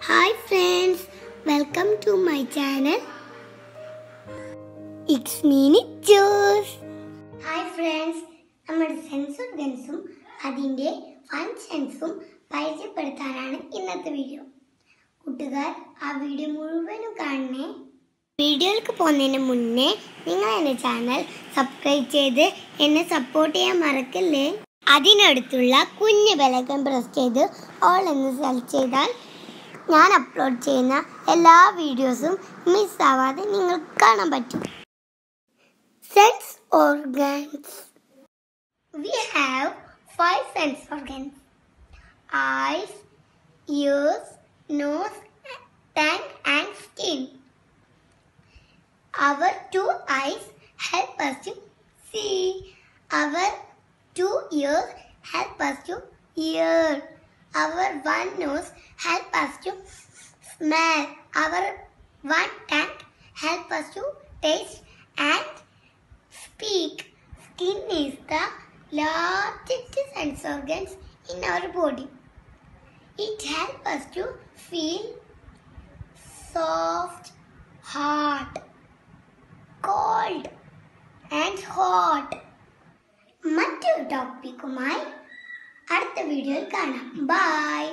Hi friends welcome to my channel it's Meeni Jose hi friends നമ്മുടെ sense ഗൻസും അതിന്റെ ഫങ്ഷൻസും പരിചയപ്പെടുത്താനാണ് ഇന്നത്തെ വീഡിയോ കൂട്ടുകാർ ആ വീഡിയോ മുഴുവനും കാണണേ. വീഡിയോയിലേക്ക് പോകുന്നതിന് മുന്നേ നിങ്ങൾ എന്റെ ചാനൽ സബ്സ്ക്രൈബ് ചെയ്ത് എന്നെ സപ്പോർട്ട് ചെയ്യാൻ മറക്കല്ലേ? അതിനടുത്തുള്ള കുഞ്ഞു ബലകം പ്രസ് ചെയ്ത് ഓൾ എന്ന് സെലക്ട് ചെയ്താൽ ഞാൻ അപ്ലോഡ് ചെയ്യുന്ന എല്ലാ വീഡിയോസും മിസ്സാവാതെ നിങ്ങൾക്ക് കാണാൻ പറ്റും. Sense organs we have five sense organs eyes ears nose tongue and skin our two eyes help us to see our two ear help us to hear Our one nose help us to smell. Our one tongue help us to taste and speak. Skin is the largest sense organs in our body. It helps us to feel soft, hot, cold and hot. മറ്റൊരു ടോപ്പിക്കുമായി അടുത്ത വീഡിയോയിൽ കാണാം by